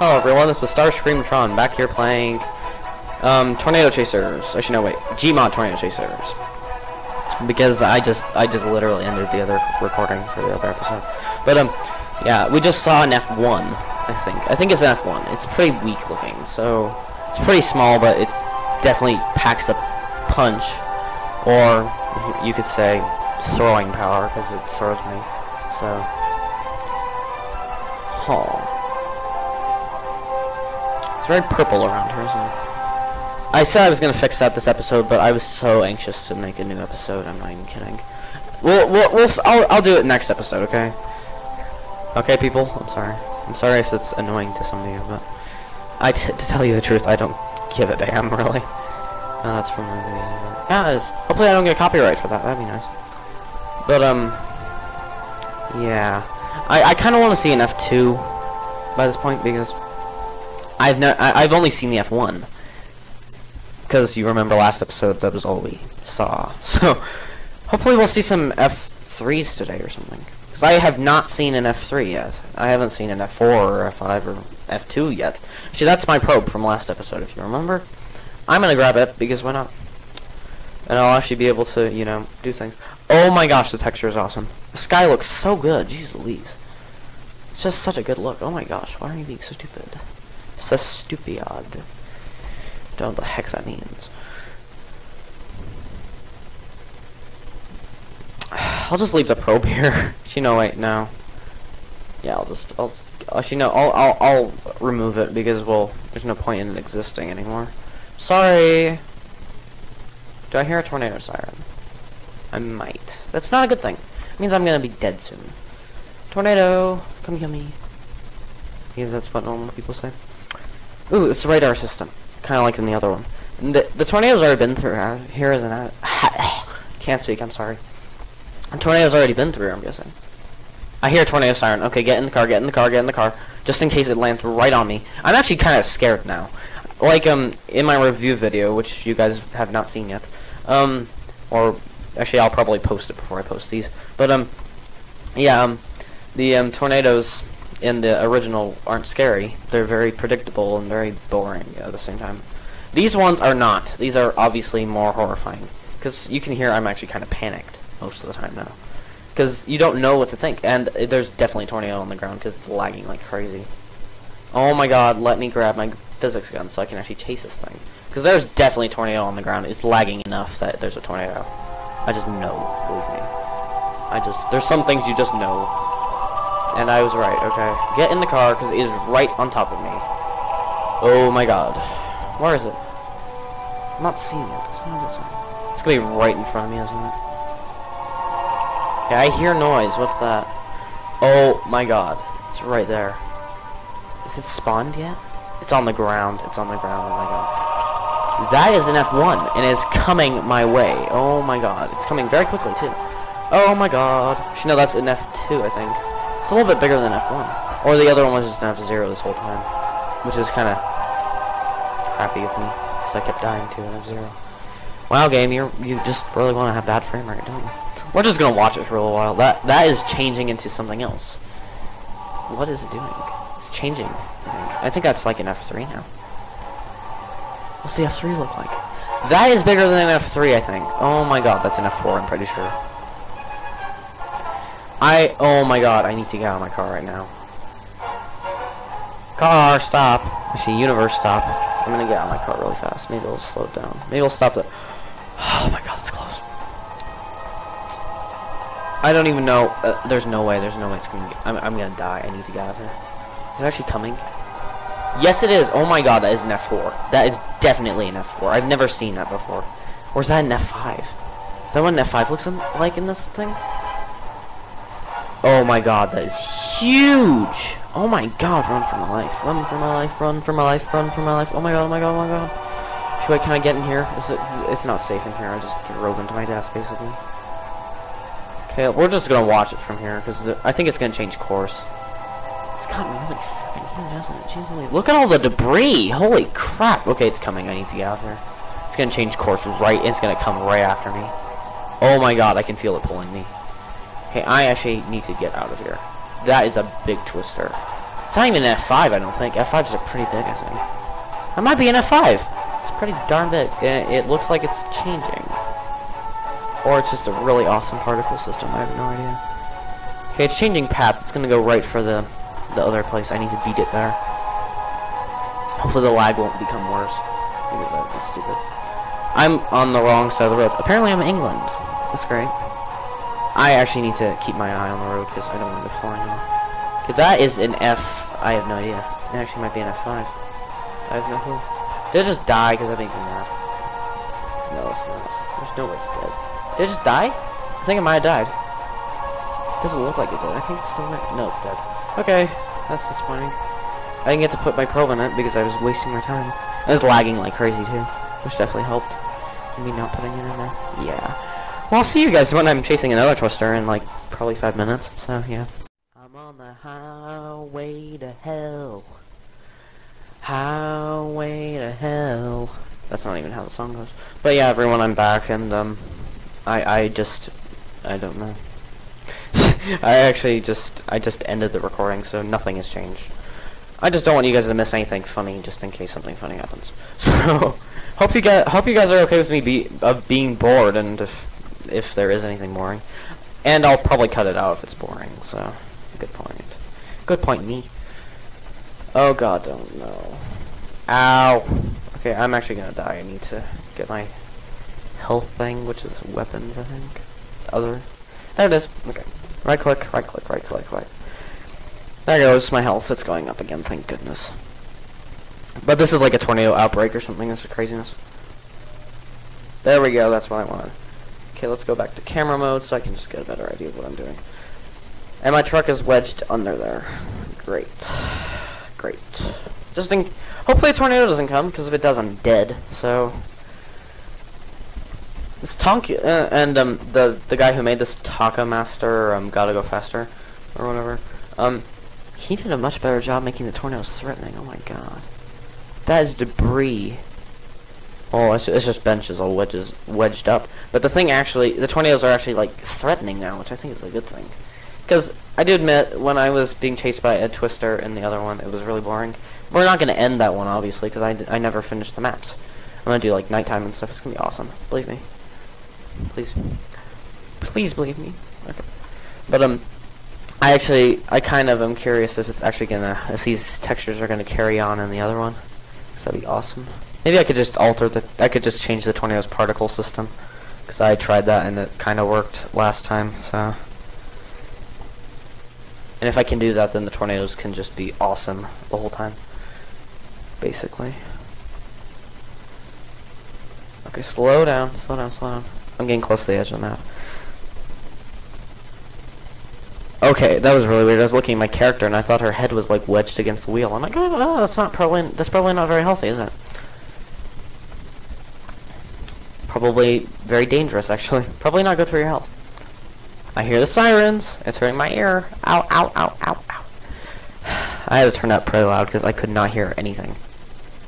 Hello everyone, this is Starscreamtron back here playing um, Tornado Chasers. Actually, no, wait, Gmod Tornado Chasers. Because I just, I just literally ended the other recording for the other episode. But um, yeah, we just saw an F1. I think, I think it's an F1. It's pretty weak looking, so it's pretty small, but it definitely packs a punch, or you could say throwing power because it throws me. So, huh. Very purple around it? I said I was gonna fix that this episode, but I was so anxious to make a new episode. I'm not even kidding. We'll, we'll, we'll I'll, I'll do it next episode, okay? Okay, people. I'm sorry. I'm sorry if it's annoying to some of you, but I, t to tell you the truth, I don't give a damn, really. No, that's from my it is. Hopefully I don't get copyright for that. That'd be nice. But, um, yeah. I, I kind of want to see an F2 by this point, because I've no, I, I've only seen the F1. Because you remember last episode, that was all we saw. So, hopefully we'll see some F3s today or something. Because I have not seen an F3 yet. I haven't seen an F4 or F5 or F2 yet. Actually, that's my probe from last episode, if you remember. I'm gonna grab it, because why not? And I'll actually be able to, you know, do things. Oh my gosh, the texture is awesome. The sky looks so good. Jeez Louise. It's just such a good look. Oh my gosh, why are you being so stupid? So stupid. Don't know the heck that means. I'll just leave the probe here. Actually, no, wait, no. Yeah, I'll just, I'll, uh, actually, no, I'll, I'll, I'll remove it because, well, there's no point in it existing anymore. Sorry. Do I hear a tornado siren? I might. That's not a good thing. It means I'm gonna be dead soon. Tornado, come get me. Because that's what normal people say. Ooh, it's the radar system. Kind of like in the other one. The, the tornado's already been through. Uh, here is an... Uh, can't speak, I'm sorry. The tornado's already been through, I'm guessing. I hear a tornado siren. Okay, get in the car, get in the car, get in the car. Just in case it lands right on me. I'm actually kind of scared now. Like, um, in my review video, which you guys have not seen yet. Um, or, actually, I'll probably post it before I post these. But, um, yeah, um, the, um, tornadoes in the original aren't scary. They're very predictable and very boring at the same time. These ones are not. These are obviously more horrifying. Because you can hear I'm actually kind of panicked most of the time now. Because you don't know what to think. And there's definitely a tornado on the ground because it's lagging like crazy. Oh my god, let me grab my physics gun so I can actually chase this thing. Because there's definitely a tornado on the ground. It's lagging enough that there's a tornado. I just know, believe me. I just, there's some things you just know. And I was right, okay. Get in the car because it is right on top of me. Oh my god. Where is it? I'm not seeing it. It's, not it's gonna be right in front of me, isn't it? Yeah, I hear noise. What's that? Oh my god. It's right there. Is it spawned yet? It's on the ground. It's on the ground. Oh my god. That is an F1, and it's coming my way. Oh my god. It's coming very quickly, too. Oh my god. No, that's an F2, I think. It's a little bit bigger than F1. Or the other one was just an F0 this whole time. Which is kind of crappy of me, because I kept dying to an F0. Wow, game, you you just really want to have bad frame rate, don't you? We're just going to watch it for a little while. That That is changing into something else. What is it doing? It's changing, I think. I think that's like an F3 now. What's the F3 look like? That is bigger than an F3, I think. Oh my god, that's an F4, I'm pretty sure. I, oh my god, I need to get out of my car right now. Car, stop. Actually, universe, stop. I'm gonna get out of my car really fast. Maybe it'll slow it down. Maybe it'll stop the... Oh my god, that's close. I don't even know. Uh, there's no way. There's no way it's gonna. I'm, I'm gonna die. I need to get out of here. Is it actually coming? Yes, it is. Oh my god, that is an F4. That is definitely an F4. I've never seen that before. Or is that an F5? Is that what an F5 looks like in this thing? Oh my god, that is huge! Oh my god, run for my life. Run for my life, run for my life, run for my life. Oh my god, oh my god, oh my god. Should I, can I get in here? Is it, it's not safe in here. I just drove into my death, basically. Okay, we're just gonna watch it from here, because I think it's gonna change course. It's gotten really freaking huge, hasn't it? Jeez, look at all the debris! Holy crap! Okay, it's coming. I need to get out here. It's gonna change course right. It's gonna come right after me. Oh my god, I can feel it pulling me. Okay, I actually need to get out of here. That is a big twister. It's not even an F5, I don't think. F5s are pretty big, I think. It might be an F5. It's pretty darn big. It, it looks like it's changing. Or it's just a really awesome particle system. I have no idea. Okay, it's changing path. It's gonna go right for the the other place. I need to beat it there. Hopefully the lag won't become worse. Because that would be stupid. I'm on the wrong side of the road. Apparently I'm in England. That's great. I actually need to keep my eye on the road because I don't want to flying off. Okay, that is an F. I have no idea. It actually might be an F5. I have no clue. Did it just die because I think I'm mad? No, it's not. There's no way it's dead. Did it just die? I think it might have died. Doesn't look like it did. I think it's still alive. No, it's dead. Okay, that's disappointing. I didn't get to put my probe in it because I was wasting my time. I was lagging like crazy too, which definitely helped. Me not putting it in there. Yeah. Well, I'll see you guys when I'm chasing another twister in like probably five minutes. So yeah. I'm on the highway to hell. Highway to hell. That's not even how the song goes. But yeah, everyone, I'm back, and um, I I just I don't know. I actually just I just ended the recording, so nothing has changed. I just don't want you guys to miss anything funny, just in case something funny happens. So hope you guys hope you guys are okay with me be of being bored, and if if there is anything boring, and I'll probably cut it out if it's boring. So good point. Good point, me. Oh god, don't know. Ow. Okay, I'm actually gonna die. I need to get my health thing, which is weapons, I think. It's other. There it is. Okay. Right click, right click, right click, right. There goes my health. It's going up again, thank goodness. But this is like a tornado outbreak or something. This is craziness. There we go. That's what I wanted. Okay, let's go back to camera mode so I can just get a better idea of what I'm doing. And my truck is wedged under there. Great. Great. Just think. Hopefully a tornado doesn't come, because if it does, I'm dead. So... This Tonk uh, and um, the the guy who made this Taka Master um, Gotta Go Faster or whatever, um, he did a much better job making the tornadoes threatening. Oh my god, that is debris. Oh, it's, it's just benches all wedges wedged up. But the thing actually, the tornadoes are actually like threatening now, which I think is a good thing. Because I do admit, when I was being chased by a Twister in the other one, it was really boring. We're not going to end that one, obviously, because I, I never finished the maps. I'm going to do, like, nighttime and stuff. It's going to be awesome. Believe me. Please. Please believe me. Okay. But, um, I actually, I kind of am curious if it's actually going to, if these textures are going to carry on in the other one. Because that'd be awesome. Maybe I could just alter the, I could just change the tornado's particle system. Because I tried that and it kind of worked last time, so... And if I can do that, then the tornadoes can just be awesome the whole time. Basically. Okay, slow down, slow down, slow down. I'm getting close to the edge of the map. Okay, that was really weird. I was looking at my character and I thought her head was like wedged against the wheel. I'm like, oh, that's not probably that's probably not very healthy, is it? Probably very dangerous, actually. Probably not good for your health. I hear the sirens. It's hurting my ear. Ow, ow, ow, ow, ow. I had to turn that pretty loud because I could not hear anything.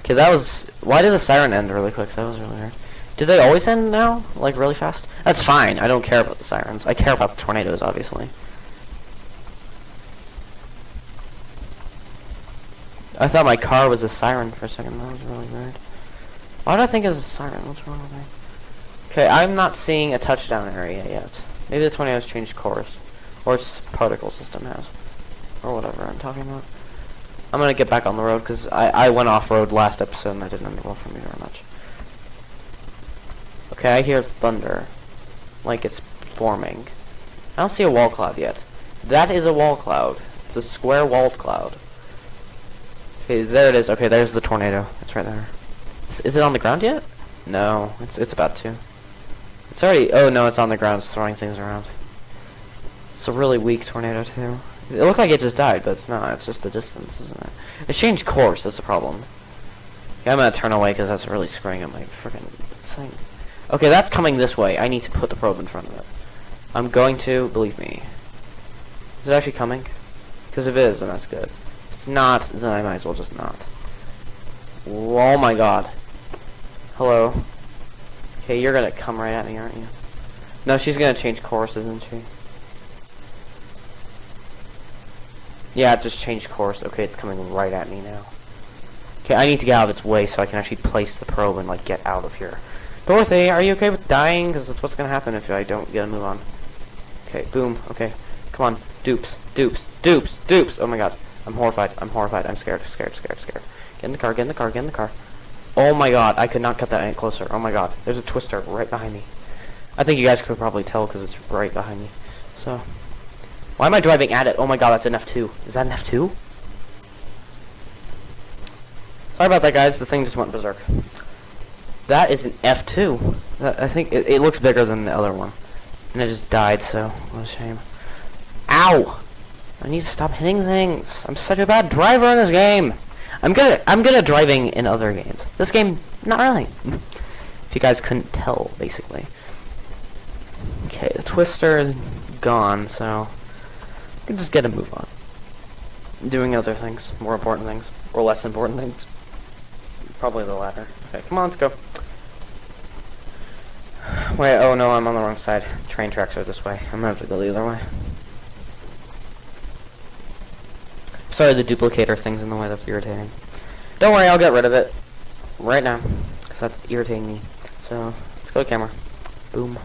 Okay, that was... Why did the siren end really quick? That was really weird. Do they always end now? Like, really fast? That's fine. I don't care about the sirens. I care about the tornadoes, obviously. I thought my car was a siren for a second. That was really weird. Why do I think it was a siren? What's wrong with me? Okay, I'm not seeing a touchdown area yet. Maybe the tornado's changed course. Or its particle system has. Or whatever I'm talking about. I'm gonna get back on the road because I, I went off-road last episode and that didn't end well for me very much. Okay, I hear thunder. Like it's forming. I don't see a wall cloud yet. That is a wall cloud. It's a square walled cloud. Okay, there it is. Okay, there's the tornado. It's right there. Is, is it on the ground yet? No, it's it's about to. It's already, oh no, it's on the ground, it's throwing things around. It's a really weak tornado too. It looked like it just died, but it's not, it's just the distance, isn't it? It's changed course, that's the problem. Okay, I'm gonna turn away because that's really screwing up my freaking thing. Okay, that's coming this way. I need to put the probe in front of it. I'm going to, believe me. Is it actually coming? Because if it is, then that's good. If it's not, then I might as well just not. Oh my god. Hello. Okay, you're gonna come right at me, aren't you? No, she's gonna change course, isn't she? Yeah, it just changed course. Okay, it's coming right at me now. Okay, I need to get out of its way so I can actually place the probe and, like, get out of here. Dorothy, are you okay with dying? Because that's what's to happen if I don't get a move on. Okay, boom. Okay, come on. Dupes, dupes, dupes, dupes. Oh my god. I'm horrified. I'm horrified. I'm scared, scared, scared, scared. Get in the car, get in the car, get in the car. Oh my god, I could not cut that any closer. Oh my god, there's a twister right behind me. I think you guys could probably tell because it's right behind me. So, why am I driving at it? Oh my god, that's an F2. Is that an F2? Sorry about that, guys. The thing just went berserk. That is an F2. That, I think it, it looks bigger than the other one. And it just died, so what a shame. Ow! I need to stop hitting things. I'm such a bad driver in this game. I'm good at I'm good at driving in other games. This game, not really. if you guys couldn't tell, basically. Okay, the twister is gone, so I can just get a move on. Doing other things, more important things, or less important things. Probably the latter. Okay, come on, let's go. Wait, oh no, I'm on the wrong side. Train tracks are this way. I'm gonna have to go the other way. Sorry, the duplicator thing's in the way. That's irritating. Don't worry, I'll get rid of it right now, because that's irritating me. So, let's go to camera. Boom.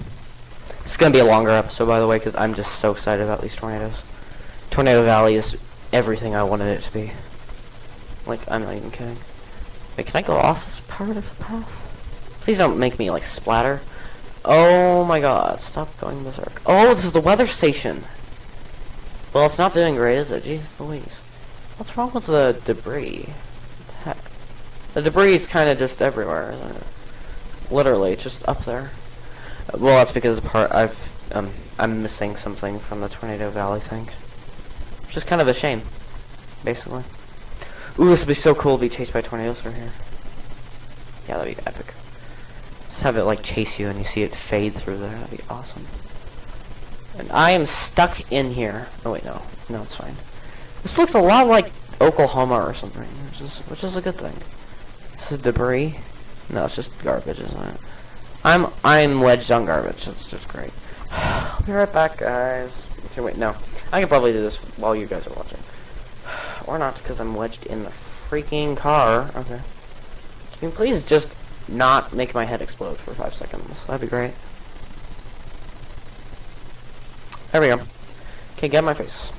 It's going to be a longer episode, by the way, because I'm just so excited about these tornadoes. Tornado Valley is everything I wanted it to be. Like, I'm not even kidding. Wait, can I go off this part of the path? Please don't make me, like, splatter. Oh my god, stop going berserk. Oh, this is the weather station. Well, it's not doing great, is it? Jesus Louise. What's wrong with the debris? The heck? The debris is kind of just everywhere? Literally, just up there. Well, that's because the part I've um I'm missing something from the Tornado Valley thing, which is kind of a shame, basically. Ooh, this would be so cool to be chased by tornadoes from here. Yeah, that'd be epic. Just have it like chase you and you see it fade through there. That'd be awesome. And I am stuck in here. Oh wait, no, no, it's fine. This looks a lot like Oklahoma or something, which is which is a good thing. This is debris. No, it's just garbage, isn't it? I'm I'm wedged on garbage. That's just great. I'll be right back, guys. Okay, wait, no. I can probably do this while you guys are watching. Or not, because I'm wedged in the freaking car. Okay. Can you please just not make my head explode for five seconds? That'd be great. There we go. Okay, get my face.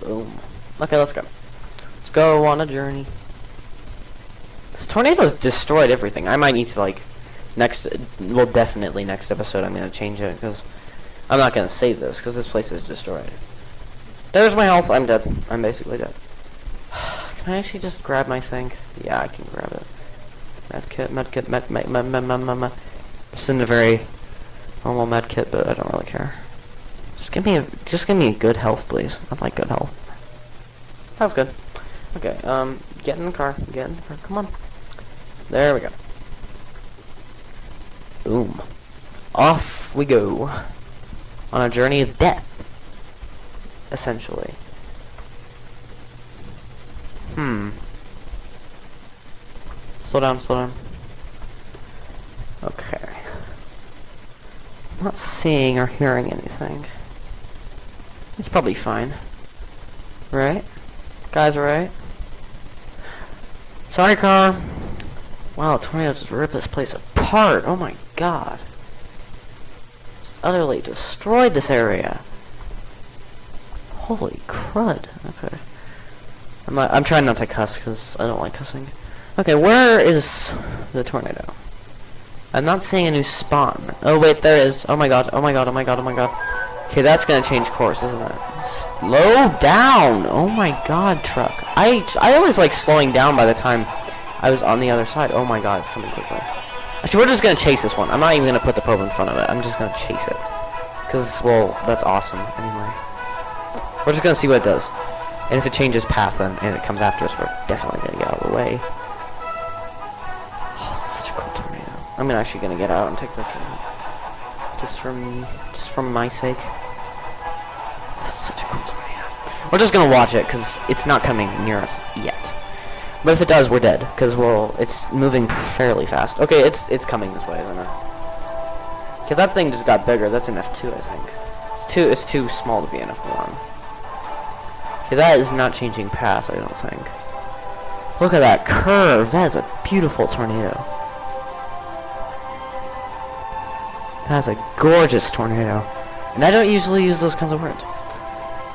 Boom. Okay, let's go. Let's go on a journey. This tornado's destroyed everything. I might need to, like, next, well, definitely next episode I'm going to change it, because I'm not going to save this, because this place is destroyed. There's my health. I'm dead. I'm basically dead. can I actually just grab my thing? Yeah, I can grab it. Medkit, medkit, med, med, med, med, med, med, med. This isn't a very normal medkit, but I don't really care. Just give me a, just give me good health, please. I'd like good health. That was good. Okay, um, get in the car. Get in the car. Come on. There we go. Boom. Off we go. On a journey of death. Essentially. Hmm. Slow down, slow down. Okay. I'm not seeing or hearing anything. It's probably fine. Right? Guys, right? Sorry, car. Wow, tornado just ripped this place apart. Oh my god. Just utterly destroyed this area. Holy crud. Okay. I'm, not, I'm trying not to cuss because I don't like cussing. Okay, where is the tornado? I'm not seeing a new spawn. Oh wait, there is. Oh my god, oh my god, oh my god, oh my god. Okay, that's gonna change course, isn't it? Slow down! Oh my god, truck. I, I always like slowing down by the time I was on the other side. Oh my god, it's coming quickly. Actually, we're just gonna chase this one. I'm not even gonna put the probe in front of it. I'm just gonna chase it. Because, well, that's awesome, anyway. We're just gonna see what it does. And if it changes path then, and it comes after us, we're definitely gonna get out of the way. Oh, this is such a cool tornado. I'm actually gonna get out and take a picture. Just for me. Just for my sake. That's such a cool tornado. We're just gonna watch it, because it's not coming near us yet. But if it does, we're dead, because, well, it's moving fairly fast. Okay, it's it's coming this way, isn't it? Okay, that thing just got bigger. That's an F2, I think. It's too, it's too small to be an F1. Okay, that is not changing path, I don't think. Look at that curve. That is a beautiful tornado. That's a gorgeous tornado. And I don't usually use those kinds of words.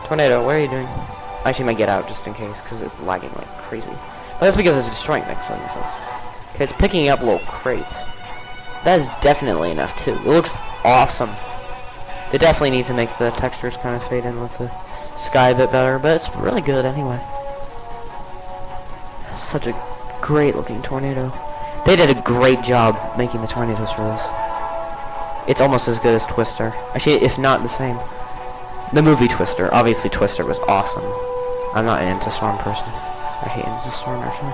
Tornado, what are you doing? I actually might get out just in case, because it's lagging like crazy. But that's because it's destroying things, so that. Okay, it's picking up little crates. That is definitely enough, too. It looks awesome. They definitely need to make the textures kind of fade in with the sky a bit better, but it's really good anyway. Such a great looking tornado. They did a great job making the tornadoes for this. It's almost as good as Twister. Actually, if not the same. The movie Twister. Obviously, Twister was awesome. I'm not an Into Antistorm person. I hate Antistorm, actually.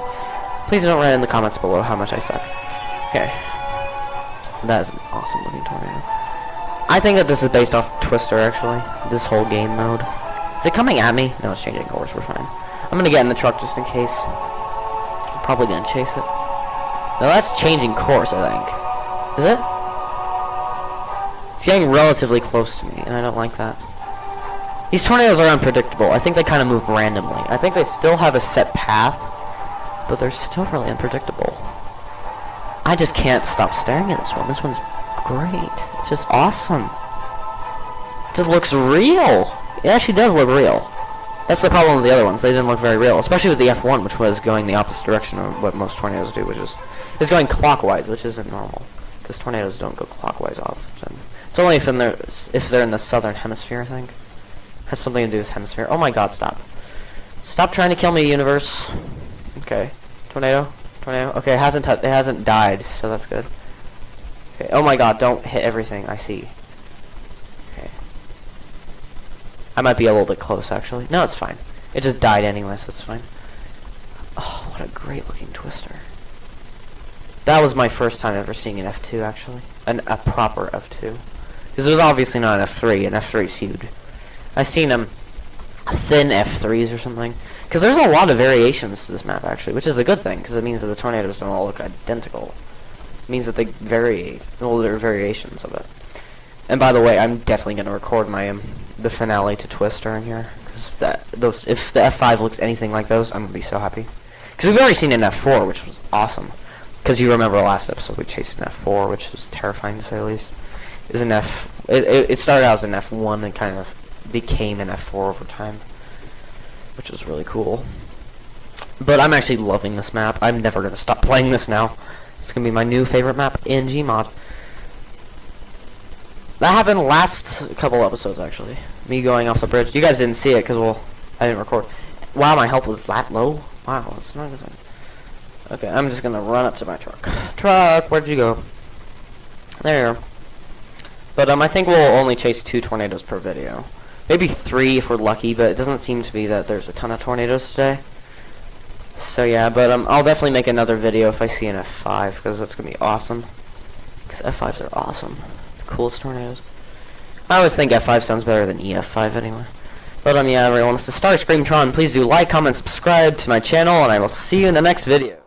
Please don't write in the comments below how much I suck. Okay. That is an awesome looking tornado. I think that this is based off Twister, actually. This whole game mode. Is it coming at me? No, it's changing course. We're fine. I'm gonna get in the truck just in case. I'm probably gonna chase it. No, that's changing course, I think. Is it? It's getting relatively close to me, and I don't like that. These tornadoes are unpredictable. I think they kind of move randomly. I think they still have a set path, but they're still really unpredictable. I just can't stop staring at this one. This one's great. It's just awesome. It just looks real. It actually does look real. That's the problem with the other ones. They didn't look very real, especially with the F1, which was going the opposite direction of what most tornadoes do, which is is going clockwise, which isn't normal, because tornadoes don't go clockwise often. It's only if in their if they're in the southern hemisphere, I think. Has something to do with hemisphere. Oh my God! Stop! Stop trying to kill me, universe. Okay, tornado, tornado. Okay, it hasn't it hasn't died, so that's good. Okay. Oh my God! Don't hit everything. I see. Okay. I might be a little bit close, actually. No, it's fine. It just died anyway, so it's fine. Oh, what a great looking twister. That was my first time ever seeing an F2, actually. An, a proper F2. Because it was obviously not an F3, and F3 is huge. I've seen them thin F3s or something. Because there's a lot of variations to this map, actually, which is a good thing, because it means that the tornadoes don't all look identical. It means that they vary, well, there are variations of it. And by the way, I'm definitely going to record my um, the finale to Twister in here. Because that those if the F5 looks anything like those, I'm going to be so happy. Because we've already seen an F4, which was awesome. Because you remember last episode we chased an F4, which was terrifying to say the least. Was an F. It, it, it started out as an F1 and kind of became an F4 over time, which was really cool. But I'm actually loving this map. I'm never gonna stop playing this now. It's gonna be my new favorite map in Gmod. That happened last couple episodes actually. Me going off the bridge. You guys didn't see it because well, I didn't record. Wow, my health was that low. Wow, it's not good. Okay, I'm just gonna run up to my truck. Truck, where'd you go? There. But um, I think we'll only chase two tornadoes per video. Maybe three if we're lucky, but it doesn't seem to be that there's a ton of tornadoes today. So yeah, but um, I'll definitely make another video if I see an F5, because that's gonna be awesome. Because F5s are awesome. The coolest tornadoes. I always think F5 sounds better than EF5 anyway. But um, yeah, everyone, it's the Starscreamtron. Please do like, comment, subscribe to my channel, and I will see you in the next video.